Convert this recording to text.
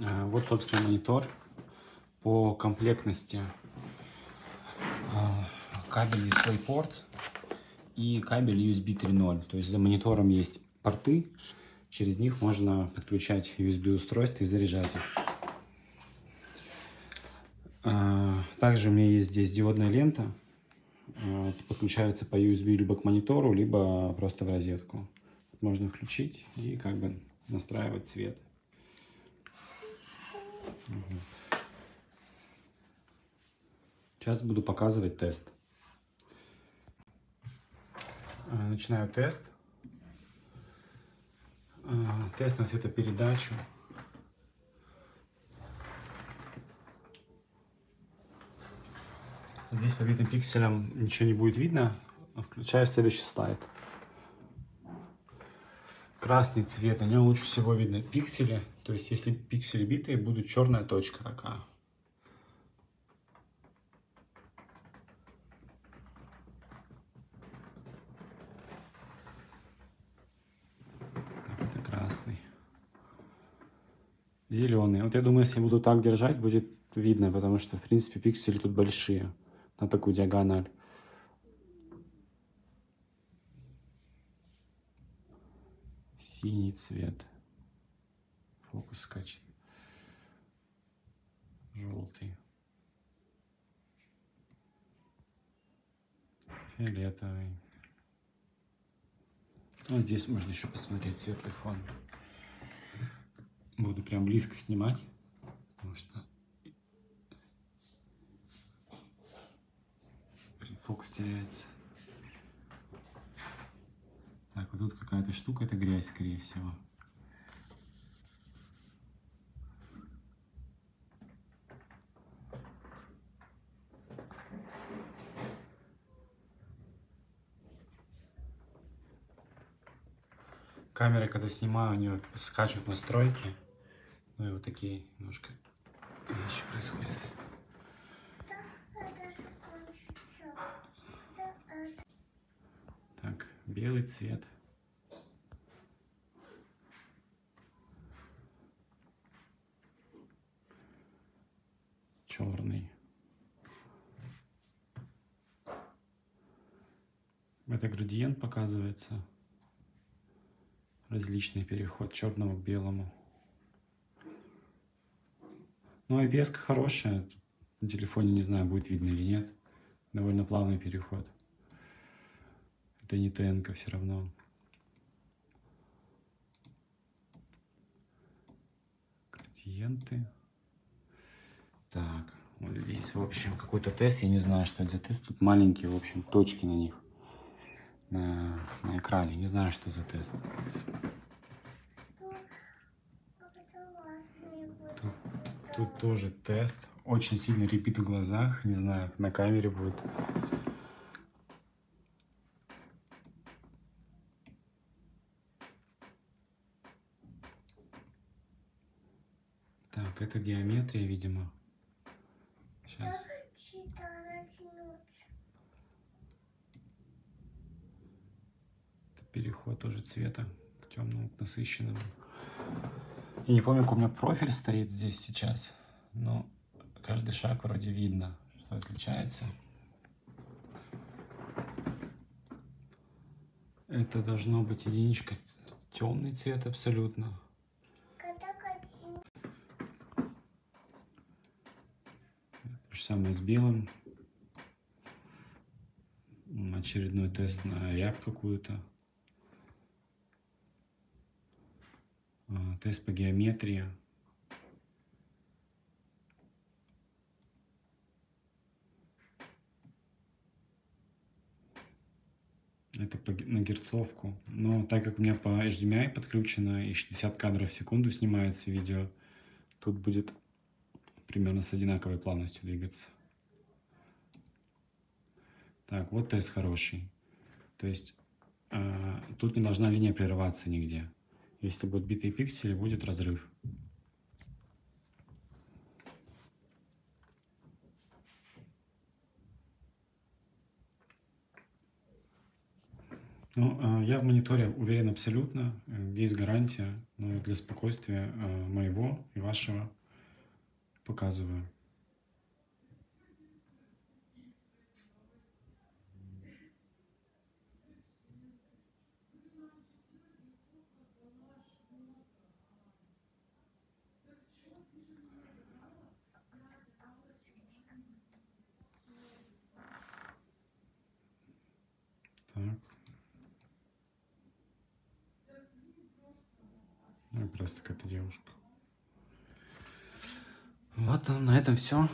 Э, вот, собственно, монитор по комплектности. Э, кабель DisplayPort и кабель USB 3.0. То есть за монитором есть порты, через них можно подключать USB устройства и заряжать их. Э, также у меня есть здесь диодная лента. Подключается по USB либо к монитору, либо просто в розетку. Можно включить и как бы настраивать цвет. Сейчас буду показывать тест. Э, начинаю тест. Э, тест на светопередачу. Здесь по битым пикселям ничего не будет видно. Включаю следующий слайд. Красный цвет, на нем лучше всего видно пиксели. То есть, если пиксели битые, будет черная точка такая. Это красный. Зеленый. Вот я думаю, если буду так держать, будет видно, потому что, в принципе, пиксели тут большие на такую диагональ. синий цвет. Фокус скачет. Желтый. Фиолетовый. Вот здесь можно еще посмотреть светлый фон. Буду прям близко снимать, потому что фокус теряется. Так, вот тут какая-то штука, это грязь, скорее всего. Камера, когда снимаю, у нее скачут настройки. Ну и вот такие немножко вещи происходят. Так, белый цвет. Черный. Это градиент показывается различный переход черного к белому. Ну, IPS хорошая. На телефоне не знаю, будет видно или нет. Довольно плавный переход. Это не ТНК все равно. Градиенты. Так, вот здесь, в общем, какой-то тест. Я не знаю, что это за тест. Тут маленькие, в общем, точки на них на, на экране. Не знаю, что за тест. Тут, тут тоже тест. Очень сильно репит в глазах. Не знаю, на камере будет. Так, это геометрия, видимо. Сейчас. Переход тоже цвета к темному, к насыщенному. Я не помню, как у меня профиль стоит здесь сейчас, но каждый шаг вроде видно, что отличается. Это должно быть единичка темный цвет абсолютно. То же самое с белым. Очередной тест на рябь какую-то. Тест по геометрии. Это по, на герцовку. Но так как у меня по HDMI подключено и 60 кадров в секунду снимается видео, тут будет примерно с одинаковой плавностью двигаться. Так, вот тест хороший. То есть э, тут не должна линия прерываться нигде. Если будут битые пиксели, будет разрыв. Ну, а, я в мониторе уверен абсолютно, э, есть гарантия, но для спокойствия э, моего и вашего показываю. Так. Ну, просто какая-то девушка. Вот на этом все.